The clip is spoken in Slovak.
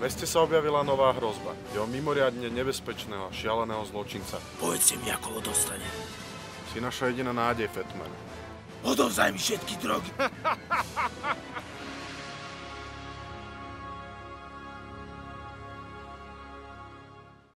meste sa objavila nová hrozba. Je o mimoriadne nebezpečného, šialeného zločinca. Povedz mi, ako ho dostane. Si naša jediná nádej, Fatman. Odovzdaj mi všetky drogy.